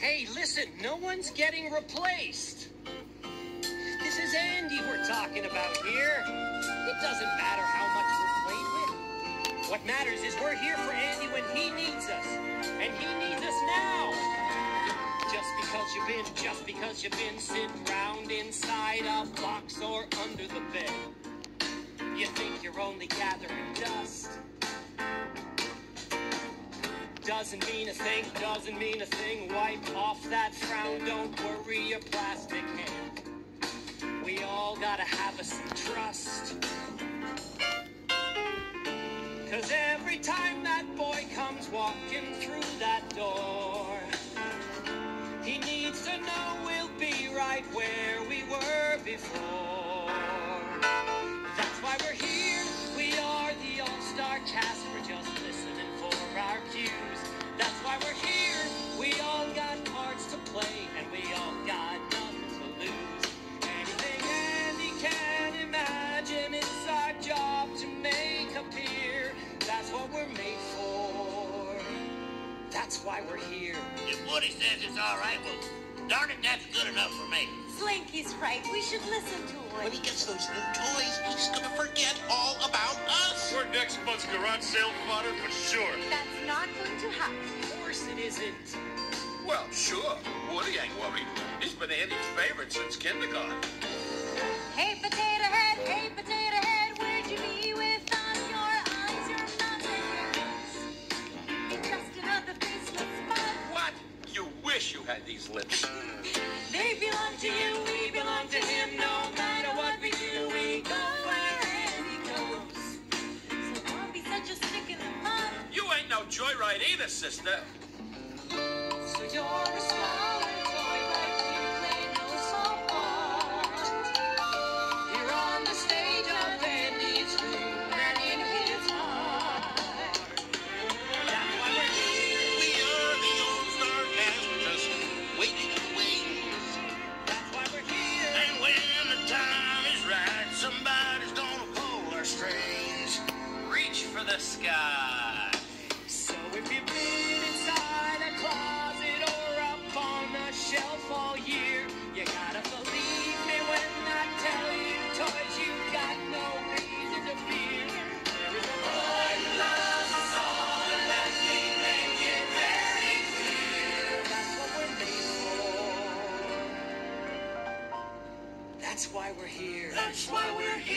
Hey, listen, no one's getting replaced. This is Andy we're talking about here. It doesn't matter how much we're played with. What matters is we're here for Andy when he needs us. And he needs us now. Just because you've been, just because you've been sitting round inside a box or under the bed. You think you're only gathering dust. Doesn't mean a thing, doesn't mean a thing. Wipe off that frown, don't worry your plastic hand. We all gotta have us some trust. Cause every time that boy comes walking through that door, he needs to know we'll be right where we were before. That's why we're here. If Woody says it's all right, well, darn it, that's good enough for me. Slinky's right. We should listen to him. When he gets those new toys, he's gonna forget all about us. We're next month's garage sale fodder for sure. That's not going to happen. Of course it isn't. Well, sure. Woody ain't worried. He's been Andy's favorite since kindergarten. Hey, potato head, hey, potato wish you had these lips. They belong to you, we belong to him. No matter what we do, we go where he goes. So don't be such a stick in the mud. You ain't no joyride either, sister. So you're a sky. So if you've been inside a closet or up on a shelf all year, you gotta believe me when I tell you, toys, you got no reason to fear. There is a boy who loves us all, and let me make it very clear. That's what we're made for. That's why we're here. That's why we're here.